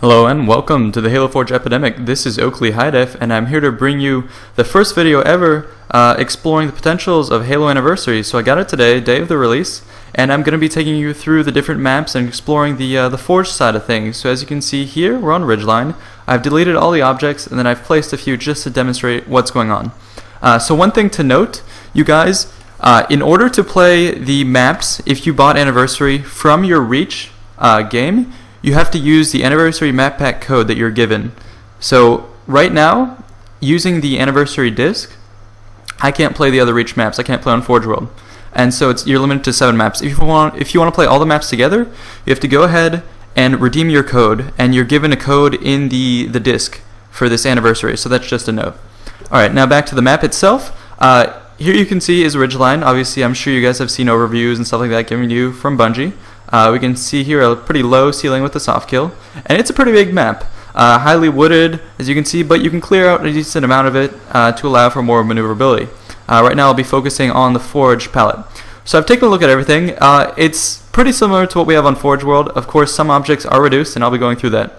Hello and welcome to the Halo Forge Epidemic. This is Oakley HiDef, and I'm here to bring you the first video ever uh, exploring the potentials of Halo Anniversary. So I got it today, day of the release, and I'm going to be taking you through the different maps and exploring the uh, the Forge side of things. So as you can see here, we're on Ridgeline. I've deleted all the objects, and then I've placed a few just to demonstrate what's going on. Uh, so one thing to note, you guys, uh, in order to play the maps, if you bought Anniversary from your Reach uh, game, you have to use the anniversary map pack code that you're given. So right now, using the anniversary disc, I can't play the other Reach maps. I can't play on Forge World, and so it's you're limited to seven maps. If you want, if you want to play all the maps together, you have to go ahead and redeem your code, and you're given a code in the the disc for this anniversary. So that's just a note. All right, now back to the map itself. Uh, here you can see is Ridgeline. Obviously, I'm sure you guys have seen overviews and stuff like that given you from Bungie. Uh, we can see here a pretty low ceiling with the soft kill, and it's a pretty big map. Uh, highly wooded, as you can see, but you can clear out a decent amount of it uh, to allow for more maneuverability. Uh, right now I'll be focusing on the Forge palette. So I've taken a look at everything. Uh, it's pretty similar to what we have on Forge World. Of course, some objects are reduced, and I'll be going through that.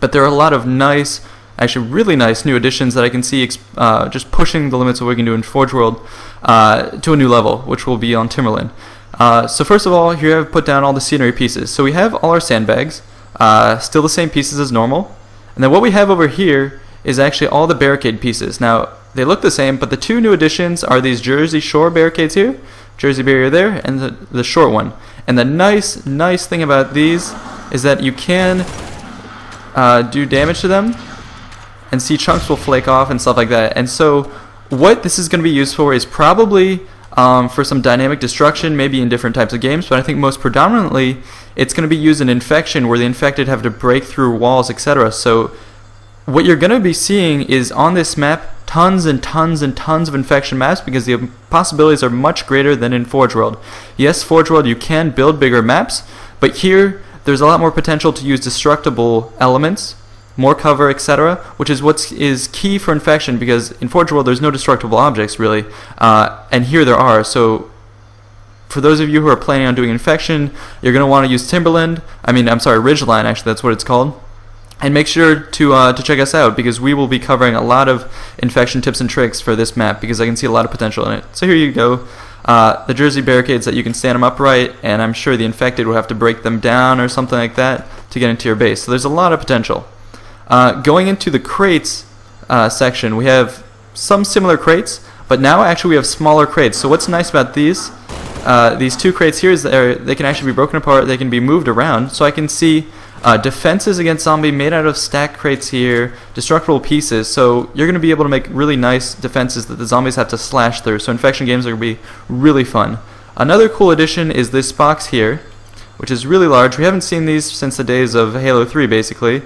But there are a lot of nice, actually really nice new additions that I can see uh, just pushing the limits of what we can do in Forge World to a new level, which will be on Timberland. Uh, so first of all, here I've put down all the scenery pieces. So we have all our sandbags, uh, still the same pieces as normal. And then what we have over here is actually all the barricade pieces. Now, they look the same, but the two new additions are these Jersey Shore barricades here, Jersey barrier there, and the, the short one. And the nice, nice thing about these is that you can uh, do damage to them, and see chunks will flake off and stuff like that. And so what this is going to be used for is probably um, for some dynamic destruction, maybe in different types of games, but I think most predominantly it's going to be used in infection where the infected have to break through walls, etc. So what you're going to be seeing is on this map tons and tons and tons of infection maps because the possibilities are much greater than in Forge World. Yes, Forge World you can build bigger maps, but here there's a lot more potential to use destructible elements more cover, etc., which is what is key for infection because in Forge World there's no destructible objects really, uh, and here there are. So for those of you who are planning on doing infection, you're going to want to use Timberland. I mean, I'm sorry, Ridgeline. Actually, that's what it's called. And make sure to uh, to check us out because we will be covering a lot of infection tips and tricks for this map because I can see a lot of potential in it. So here you go. Uh, the Jersey barricades that you can stand them upright, and I'm sure the infected will have to break them down or something like that to get into your base. So there's a lot of potential. Uh, going into the crates uh, section, we have some similar crates, but now actually we have smaller crates. So what's nice about these, uh, these two crates here is they can actually be broken apart, they can be moved around. So I can see uh, defenses against zombie made out of stack crates here, destructible pieces. So you're going to be able to make really nice defenses that the zombies have to slash through. So infection games are going to be really fun. Another cool addition is this box here, which is really large. We haven't seen these since the days of Halo 3, basically.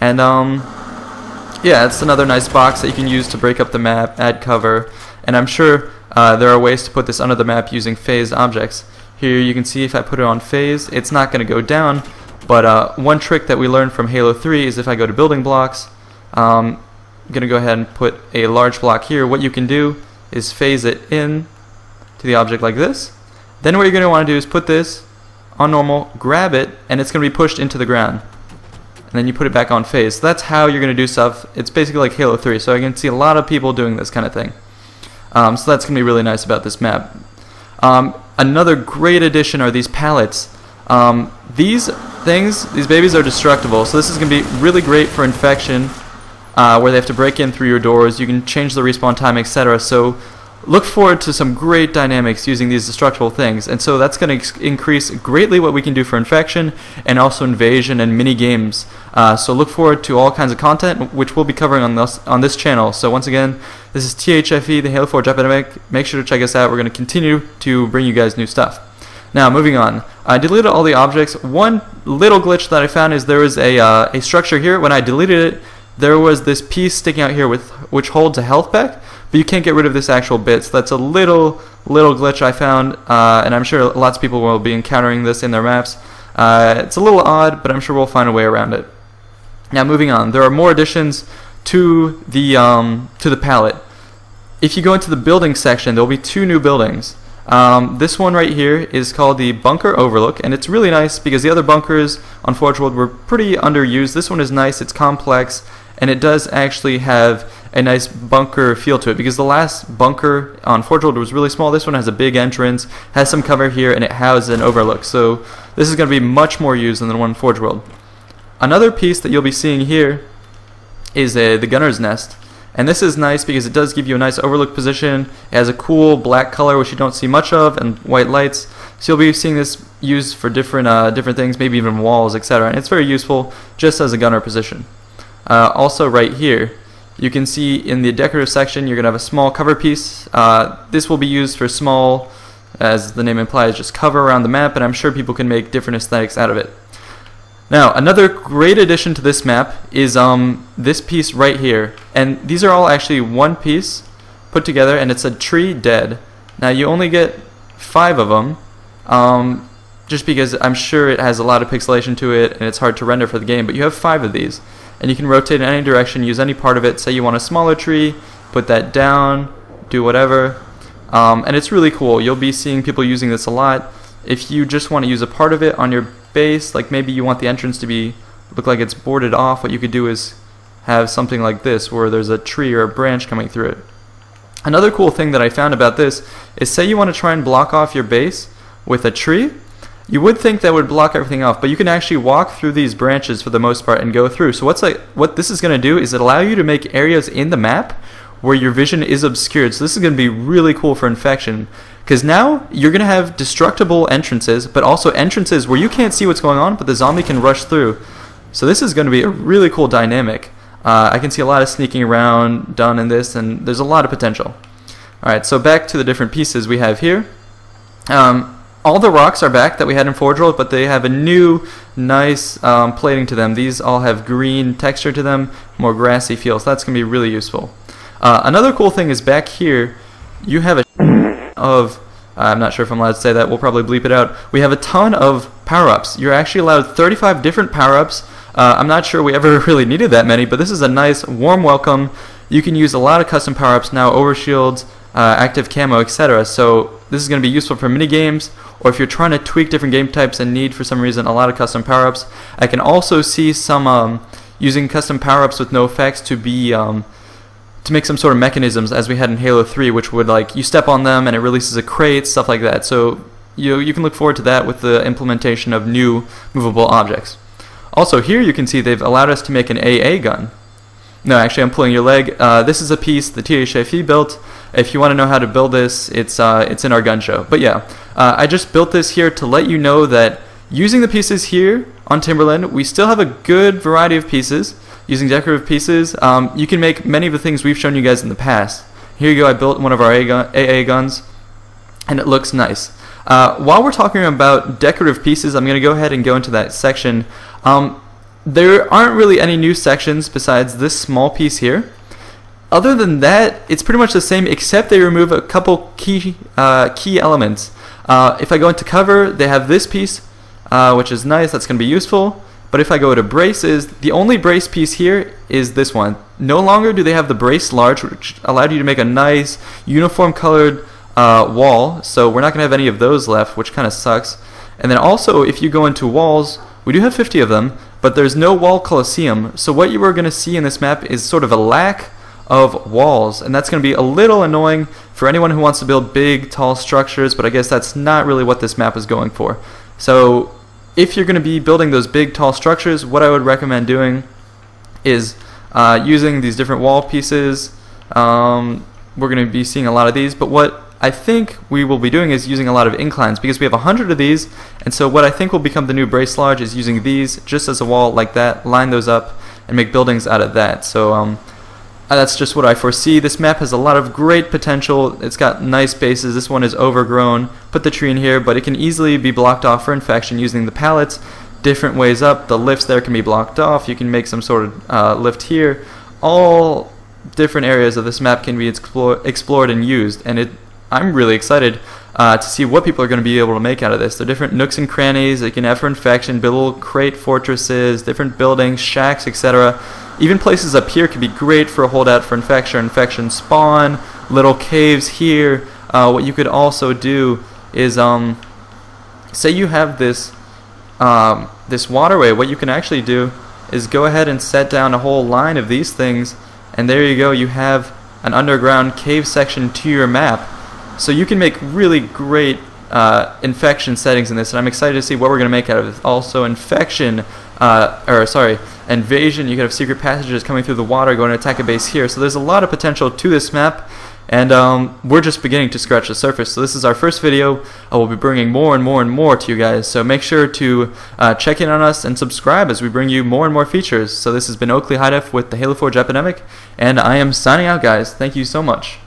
And um, yeah, it's another nice box that you can use to break up the map, add cover, and I'm sure uh, there are ways to put this under the map using phased objects. Here you can see if I put it on phase, it's not going to go down, but uh, one trick that we learned from Halo 3 is if I go to building blocks, um, I'm going to go ahead and put a large block here. What you can do is phase it in to the object like this. Then what you're going to want to do is put this on normal, grab it, and it's going to be pushed into the ground and then you put it back on phase. So that's how you're going to do stuff. It's basically like Halo 3, so I can see a lot of people doing this kind of thing. Um, so that's going to be really nice about this map. Um, another great addition are these pallets. Um, these things, these babies are destructible, so this is going to be really great for infection, uh, where they have to break in through your doors. You can change the respawn time, etc. So look forward to some great dynamics using these destructible things. And so that's going to increase greatly what we can do for infection and also invasion and mini games uh, so look forward to all kinds of content which we'll be covering on this on this channel. So once again this is THFE the Halo Forge Epidemic make sure to check us out. We're going to continue to bring you guys new stuff. Now moving on. I deleted all the objects. One little glitch that I found is there was a, uh, a structure here. When I deleted it there was this piece sticking out here with which holds a health pack but you can't get rid of this actual bit. So that's a little little glitch I found, uh, and I'm sure lots of people will be encountering this in their maps. Uh, it's a little odd, but I'm sure we'll find a way around it. Now moving on, there are more additions to the um, to the palette. If you go into the building section, there will be two new buildings. Um, this one right here is called the Bunker Overlook, and it's really nice because the other bunkers on Forge World were pretty underused. This one is nice, it's complex, and it does actually have a nice bunker feel to it because the last bunker on Forge World was really small. This one has a big entrance, has some cover here, and it has an overlook. So this is going to be much more used than the one in Forge World. Another piece that you'll be seeing here is the Gunner's Nest. And this is nice because it does give you a nice overlook position. It has a cool black color which you don't see much of and white lights. So you'll be seeing this used for different uh, different things, maybe even walls, etc. And it's very useful just as a gunner position. Uh, also right here, you can see in the decorative section you're going to have a small cover piece. Uh, this will be used for small, as the name implies, just cover around the map, and I'm sure people can make different aesthetics out of it. Now, another great addition to this map is um, this piece right here. And these are all actually one piece put together, and it's a tree dead. Now, you only get five of them, um, just because I'm sure it has a lot of pixelation to it, and it's hard to render for the game, but you have five of these. And you can rotate in any direction, use any part of it. Say you want a smaller tree, put that down, do whatever. Um, and it's really cool. You'll be seeing people using this a lot. If you just want to use a part of it on your base, like maybe you want the entrance to be look like it's boarded off, what you could do is have something like this where there's a tree or a branch coming through it. Another cool thing that I found about this is say you want to try and block off your base with a tree, you would think that would block everything off, but you can actually walk through these branches for the most part and go through. So what's like what this is going to do is it allow you to make areas in the map where your vision is obscured. So this is going to be really cool for infection because now you're going to have destructible entrances, but also entrances where you can't see what's going on, but the zombie can rush through. So this is going to be a really cool dynamic. Uh, I can see a lot of sneaking around done in this, and there's a lot of potential. Alright, so back to the different pieces we have here. Um, all the rocks are back that we had in Forge World, but they have a new, nice um, plating to them. These all have green texture to them, more grassy feel, so that's going to be really useful. Uh, another cool thing is back here, you have a of I'm not sure if I'm allowed to say that. We'll probably bleep it out. We have a ton of power-ups. You're actually allowed 35 different power-ups. Uh, I'm not sure we ever really needed that many, but this is a nice, warm welcome. You can use a lot of custom power-ups now, overshields, uh, active camo, etc. So this is going to be useful for mini games, or if you're trying to tweak different game types and need, for some reason, a lot of custom power-ups. I can also see some um, using custom power-ups with no effects to be um, to make some sort of mechanisms as we had in Halo 3, which would like you step on them and it releases a crate, stuff like that. So you you can look forward to that with the implementation of new movable objects. Also here you can see they've allowed us to make an AA gun. No, actually I'm pulling your leg. Uh, this is a piece the THFE built. If you want to know how to build this, it's uh, it's in our gun show. But yeah, uh, I just built this here to let you know that using the pieces here on Timberland, we still have a good variety of pieces using decorative pieces. Um, you can make many of the things we've shown you guys in the past. Here you go, I built one of our AA guns, and it looks nice. Uh, while we're talking about decorative pieces, I'm going to go ahead and go into that section. Um, there aren't really any new sections besides this small piece here. Other than that, it's pretty much the same except they remove a couple key uh, key elements. Uh, if I go into cover, they have this piece, uh, which is nice, that's going to be useful. But if I go to braces, the only brace piece here is this one. No longer do they have the brace large, which allowed you to make a nice uniform colored uh, wall. So we're not going to have any of those left, which kind of sucks. And then also, if you go into walls, we do have 50 of them, but there's no wall coliseum. So what you are going to see in this map is sort of a lack of walls, and that's going to be a little annoying for anyone who wants to build big, tall structures, but I guess that's not really what this map is going for. So if you're going to be building those big tall structures, what I would recommend doing is uh, using these different wall pieces. Um, we're going to be seeing a lot of these, but what I think we will be doing is using a lot of inclines because we have a hundred of these, and so what I think will become the new brace large is using these just as a wall like that, line those up, and make buildings out of that. So um, uh, that's just what I foresee. This map has a lot of great potential. It's got nice bases. This one is overgrown. Put the tree in here, but it can easily be blocked off for infection using the pallets. Different ways up. The lifts there can be blocked off. You can make some sort of uh, lift here. All different areas of this map can be explore explored and used, and it. I'm really excited uh, to see what people are going to be able to make out of this. Are different nooks and crannies you can have for infection, build little crate fortresses, different buildings, shacks, etc. Even places up here could be great for a holdout for infection infection spawn, little caves here, uh, what you could also do is um, say you have this um, this waterway. What you can actually do is go ahead and set down a whole line of these things, and there you go. You have an underground cave section to your map. So you can make really great uh, infection settings in this, and I'm excited to see what we're going to make out of it. Also, infection, uh, or sorry, invasion. You could have secret passages coming through the water, going to attack a base here. So there's a lot of potential to this map. And um, we're just beginning to scratch the surface. So this is our first video. I will be bringing more and more and more to you guys. So make sure to uh, check in on us and subscribe as we bring you more and more features. So this has been Oakley HiDef with the Halo Forge Epidemic, and I am signing out, guys. Thank you so much.